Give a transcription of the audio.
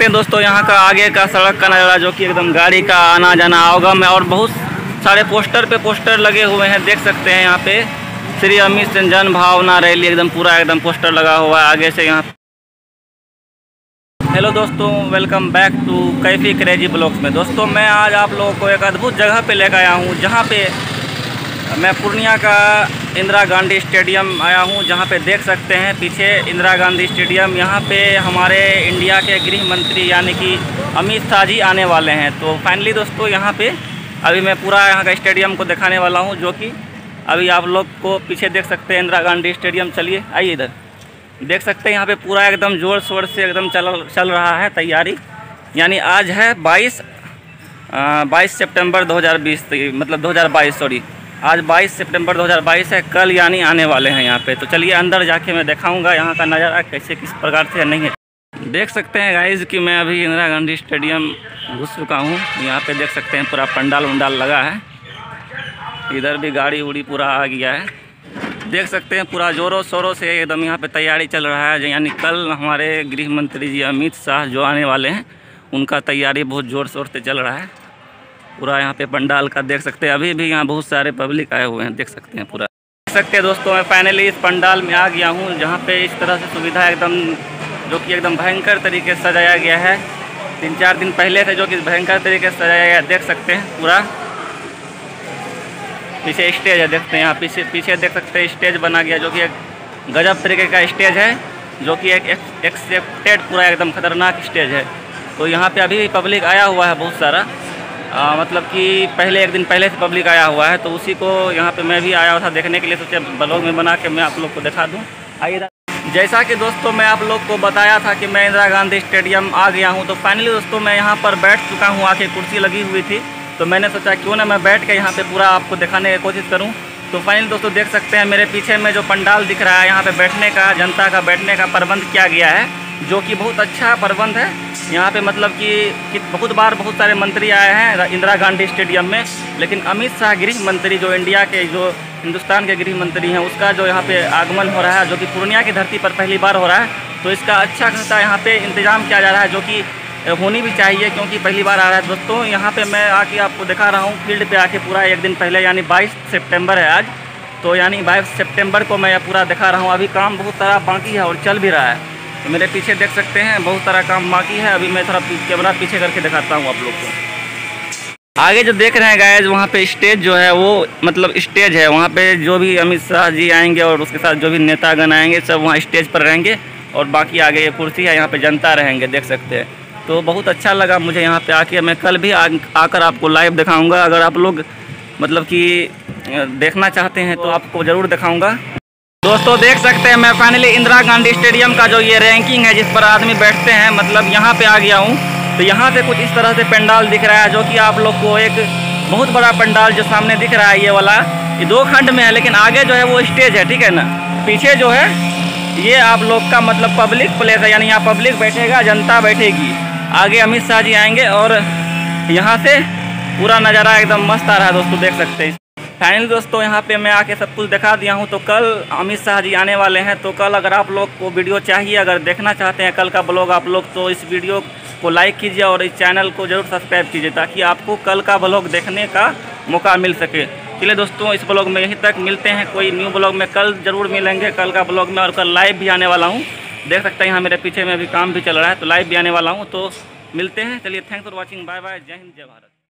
सकते हैं दोस्तों, यहाँ का आगे का सड़क का नज़ारा जो कि एकदम गाड़ी का आना जाना होगा। में और बहुत सारे पोस्टर पे पोस्टर लगे हुए हैं, देख सकते हैं यहाँ पे। श्री अमित जन भावना रैली, एकदम पूरा एकदम पोस्टर लगा हुआ है आगे से यहाँ। हेलो दोस्तों, welcome back to Kaifi crazy blogs में। दोस्तों, मैं आज आप लोगों को एक अद्भुत जगह पे लेकर आया हूँ, जहाँ पे मैं पूर्णिया का इंदिरा गांधी स्टेडियम आया हूँ, जहाँ पे देख सकते हैं पीछे इंदिरा गांधी स्टेडियम। यहाँ पे हमारे इंडिया के गृह मंत्री यानी कि अमित शाह जी आने वाले हैं। तो फाइनली दोस्तों, यहाँ पे अभी मैं पूरा यहाँ का स्टेडियम को दिखाने वाला हूँ, जो कि अभी आप लोग को पीछे देख सकते हैं इंदिरा गांधी स्टेडियम। चलिए, आइए इधर। देख सकते हैं यहाँ पर पूरा एकदम ज़ोर शोर से एकदम चल चल रहा है तैयारी। यानी आज है बाईस बाईस सितंबर 2020 मतलब 2022 सॉरी आज 22 सितंबर 2022 है, कल यानी आने वाले हैं यहाँ पे। तो चलिए अंदर जाके मैं दिखाऊँगा यहाँ का नज़ारा कैसे, किस प्रकार से नहीं है। देख सकते हैं गाइज़ कि मैं अभी इंदिरा गांधी स्टेडियम घुस चुका हूँ। यहाँ पे देख सकते हैं पूरा पंडाल उंडाल लगा है। इधर भी गाड़ी उड़ी पूरा आ गया है। देख सकते हैं पूरा ज़ोरों शोरों से एकदम यहाँ पे तैयारी चल रहा है। यानी कल हमारे गृह मंत्री जी अमित शाह जो आने वाले हैं, उनका तैयारी बहुत ज़ोर शोर से चल रहा है। पूरा यहाँ पे पंडाल का देख सकते हैं। अभी भी यहाँ बहुत सारे पब्लिक आए हुए हैं, देख सकते हैं पूरा। देख सकते हैं दोस्तों, मैं फाइनली इस पंडाल में आ गया हूँ, जहाँ पे इस तरह से सुविधा एकदम, जो कि एकदम भयंकर तरीके से सजाया गया है। तीन चार दिन पहले से जो कि भयंकर तरीके से सजाया गया, देख सकते हैं पूरा। पीछे स्टेज है, देखते हैं यहाँ, पीछे पीछे देख सकते हैं स्टेज बना गया, जो कि एक गजब तरीके का स्टेज है, जो कि एक एक्सेप्टेड पूरा एकदम खतरनाक स्टेज है। तो यहाँ पे अभी भी पब्लिक आया हुआ है बहुत सारा। आ, मतलब कि पहले एक दिन पहले से पब्लिक आया हुआ है तो उसी को यहाँ पे मैं भी आया था देखने के लिए सोचे ब्लॉग में बना के मैं आप लोग को दिखा दूँ। आइए जैसा कि दोस्तों मैं आप लोग को बताया था कि मैं इंदिरा गांधी स्टेडियम आ गया हूँ तो फाइनली दोस्तों मैं यहाँ पर बैठ चुका हूँ आके कुर्सी लगी हुई थी तो मैंने सोचा क्यों ना मैं बैठ के यहाँ पर पूरा आपको दिखाने की कोशिश करूँ। तो फाइनल दोस्तों देख सकते हैं मेरे पीछे में जो पंडाल दिख रहा है यहाँ पे बैठने का जनता का बैठने का प्रबंध किया गया है जो कि बहुत अच्छा प्रबंध है। यहाँ पे मतलब कि, बहुत बार बहुत सारे मंत्री आए हैं इंदिरा गांधी स्टेडियम में लेकिन अमित शाह गृह मंत्री जो इंडिया के जो हिंदुस्तान के गृह मंत्री हैं उसका जो यहाँ पे आगमन हो रहा है जो कि पूर्णिया की धरती पर पहली बार हो रहा है तो इसका अच्छा खासा यहाँ पे इंतज़ाम किया जा रहा है जो कि होनी भी चाहिए क्योंकि पहली बार आ रहा है। दोस्तों यहाँ पे मैं आके आपको दिखा रहा हूँ फ़ील्ड पे आके पूरा एक दिन पहले यानी 22 सितंबर है आज तो यानी 22 सितंबर को मैं पूरा दिखा रहा हूँ। अभी काम बहुत सारा बाकी है और चल भी रहा है। तो मेरे पीछे देख सकते हैं, बहुत सारा काम बाकी है। अभी मैं थोड़ा कैमरा पीछे करके दिखाता हूँ आप लोग को। आगे जो देख रहे हैं गायज वहाँ पे स्टेज जो है वो मतलब स्टेज है। वहाँ पे जो भी अमित शाह जी आएँगे और उसके साथ जो भी नेतागण आएँगे, सब वहाँ स्टेज पर रहेंगे और बाकी आगे ये कुर्सी है, यहाँ पे जनता रहेंगे, देख सकते हैं। तो बहुत अच्छा लगा मुझे यहाँ पे आके। मैं कल भी आकर आपको लाइव दिखाऊँगा। अगर आप लोग मतलब कि देखना चाहते हैं तो आपको ज़रूर दिखाऊँगा। दोस्तों, देख सकते हैं मैं फाइनली इंदिरा गांधी स्टेडियम का जो ये रैंकिंग है, जिस पर आदमी बैठते हैं मतलब यहाँ पे आ गया हूँ। तो यहाँ से कुछ इस तरह से पंडाल दिख रहा है, जो कि आप लोग को एक बहुत बड़ा पंडाल जो सामने दिख रहा है, ये वाला। ये दो खंड में है, लेकिन आगे जो है वो स्टेज है, ठीक है ना? पीछे जो है, ये आप लोग का मतलब पब्लिक प्लेस है, यानी यहाँ पब्लिक बैठेगा, जनता बैठेगी। आगे अमित शाह जी आएँगे और यहाँ से पूरा नज़ारा एकदम मस्त आ रहा है, दोस्तों, देख सकते हैं। फाइनली दोस्तों, यहाँ पे मैं आके सब कुछ दिखा दिया हूँ। तो कल अमित शाह जी आने वाले हैं। तो कल अगर आप लोग को वीडियो चाहिए, अगर देखना चाहते हैं कल का ब्लॉग आप लोग तो इस वीडियो को लाइक कीजिए और इस चैनल को ज़रूर सब्सक्राइब कीजिए ताकि आपको कल का ब्लॉग देखने का मौका मिल सके। चलिए दोस्तों, इस ब्लॉग में यहीं तक मिलते हैं। कोई न्यू ब्लॉग में कल ज़रूर मिलेंगे। कल का ब्लॉग में और कल लाइव भी आने वाला हूँ। देख सकते हैं यहाँ मेरे पीछे में अभी काम भी चल रहा है तो लाइव भी आने वाला हूँ। तो मिलते हैं। चलिए thanks for watching bye bye जय हिंद, जय भारत।